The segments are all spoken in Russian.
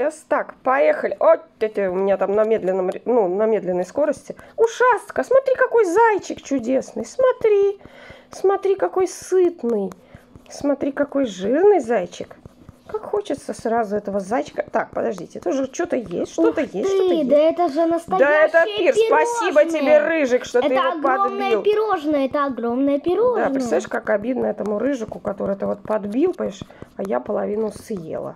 С. Так, поехали. Вот это у меня там на медленном, ну, на медленной скорости. Ушастка, смотри, какой зайчик чудесный. Смотри, смотри, какой сытный. Смотри, какой жирный зайчик. Как хочется сразу этого зайчика. Так, подождите, это уже что-то есть, что-то есть, что-то ты, есть. да это же настоящее Да это пир, спасибо тебе, пирожное. Рыжик, что ты Это его огромное подбил. пирожное, это огромное пирожное. Да, представляешь, как обидно этому Рыжику, который ты вот подбил, понимаешь, а я половину съела.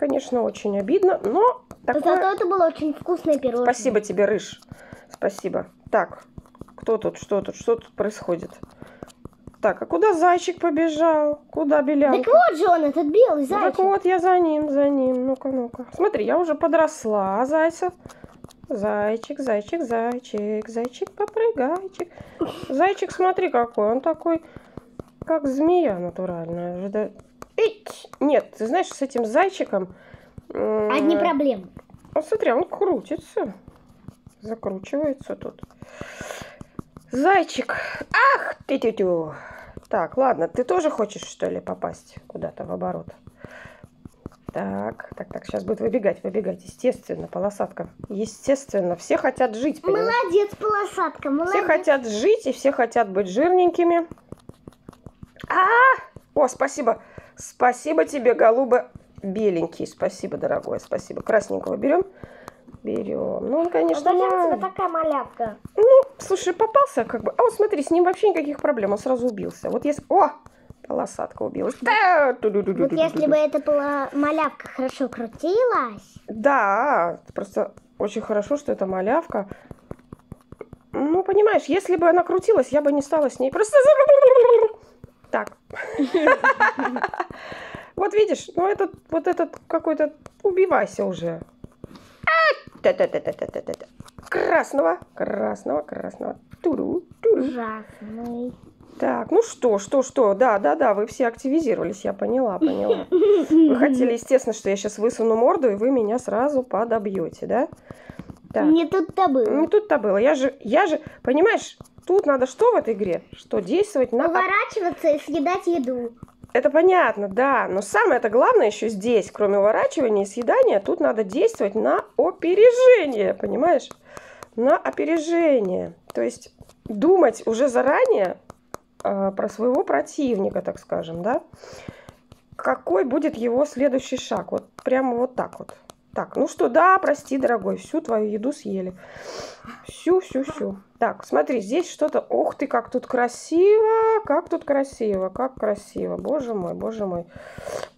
Конечно, очень обидно, но Зато такое... это было очень вкусное пирожное. Спасибо тебе, Рыж. Спасибо. Так, кто тут, что тут, что тут происходит? Так, а куда зайчик побежал? Куда Так белянка? вот же он, этот белый Ну, зайчик. Так вот, я за ним, за ним. Ну-ка, ну-ка. Смотри, я уже подросла, зайца. Зайчик, зайчик, зайчик, зайчик, попрыгайчик. Зайчик, смотри какой, он такой, как змея натуральная. Ить! Нет, ты знаешь, с этим зайчиком... Одни проблемы. Ну, смотри, он крутится. Закручивается тут. Зайчик. Ах, ты тю тю Так, ладно, ты тоже хочешь, что ли, попасть куда-то в оборот? Так, так, так, сейчас будет выбегать, выбегать. Естественно, полосатка. Естественно, все хотят жить, понимаешь? Молодец, полосатка, молодец. Все хотят жить и все хотят быть жирненькими. А! О, спасибо. Спасибо тебе, голуба беленький. Спасибо, дорогой, спасибо. Красненького берем? Берем. Ну, он, А конечно, зачем тебе маленький. такая малявка? Ну, слушай, попался как бы. А вот смотри, с ним вообще никаких проблем. Он сразу убился. Вот если... О! Полосатка убилась. Да, Вот если бы эта пола- малявка хорошо крутилась, Да, просто очень хорошо, что это малявка. Ну, понимаешь, если бы она крутилась, я бы не стала с ней просто... Так. Вот видишь, ну этот, вот этот какой-то... Убивайся уже. Красного, красного, красного. Туру, туру. ужасный. Так, ну что, что, что? Да, да, да, вы все активизировались, я поняла, поняла. Вы хотели, естественно, что я сейчас высуну морду, и вы меня сразу подобьете, да? Так. Не тут-то было. Не тут-то было. Я же, я же, понимаешь, тут надо что в этой игре? Что действовать на... Уворачиваться и съедать еду. Это понятно, да. Но самое-то главное еще здесь, кроме уворачивания и съедания, тут надо действовать на опережение, понимаешь? На опережение. То есть думать уже заранее э, про своего противника, так скажем, да? Какой будет его следующий шаг? Вот прямо вот так вот. Так, ну что, да, прости, дорогой, всю твою еду съели. Всю, всю, всю. Так, смотри, здесь что-то... Ух ты, как тут красиво! Как тут красиво, как красиво. Боже мой, боже мой.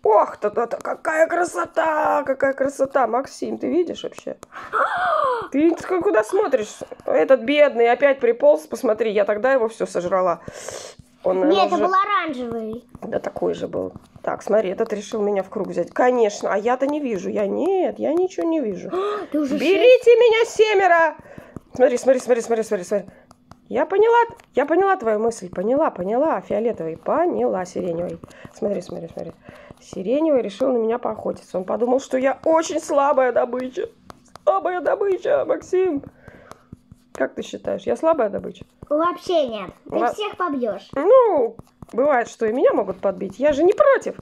Ох, то какая красота! Какая красота! Максим, ты видишь вообще? Ты куда смотришь? Этот бедный опять приполз, посмотри, я тогда его все сожрала. Он, Нет, это уже- был оранжевый. да такой же был. Так, смотри, этот решил меня в круг взять. Конечно, а я-то не вижу. Я нет, я ничего не вижу. Ты уже Берите меня семеро! Смотри, смотри, смотри, смотри, смотри, смотри. Я поняла, я поняла твою мысль, поняла, поняла. Фиолетовый, поняла, сиреневый. Смотри, смотри, смотри. Сиреневый решил на меня поохотиться. Он подумал, что я очень слабая добыча. Слабая добыча, Максим. Как ты считаешь, я слабая добыча? Вообще нет. Ты Ла- всех побьешь. Ну, бывает, что и меня могут подбить. Я же не против.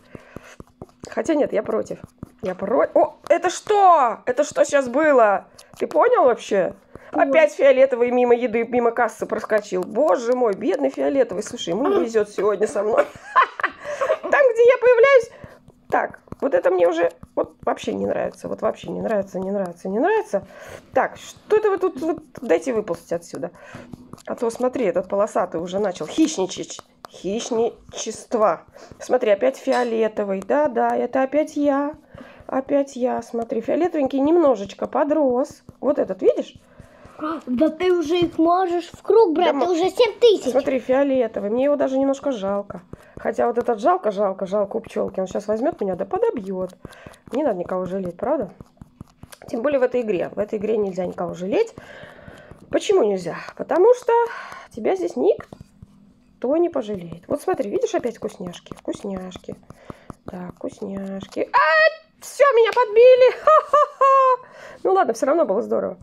Хотя нет, я против. Я против. О, это что? Это что сейчас было? Ты понял вообще? Опять фиолетовый мимо еды, мимо кассы проскочил. Боже мой, бедный фиолетовый. Слушай, ему не везет сегодня со мной. Там, где я появляюсь. Так, вот это мне уже вот вообще не нравится. Вот вообще не нравится, не нравится, не нравится. Так, что это вы тут... вот дайте выползти отсюда. А то смотри, этот полосатый уже начал хищничать. Хищничество. Смотри, опять фиолетовый. Да-да, это опять я. Опять я. Смотри, фиолетовенький немножечко подрос. Вот этот, видишь? Да ты уже их можешь в круг брать, Да ты уже 7 тысяч. Смотри, фиолетовый. Мне его даже немножко жалко. Хотя вот этот жалко, жалко, жалко у пчелки. Он сейчас возьмет меня, да подобьет. Не надо никого жалеть, правда? Тем более в этой игре. В этой игре нельзя никого жалеть. Почему нельзя? Потому что тебя здесь никто не пожалеет. Вот смотри, видишь опять вкусняшки? Вкусняшки. Так, вкусняшки. А, все, меня подбили. Ха-ха-ха. Ну ладно, все равно было здорово.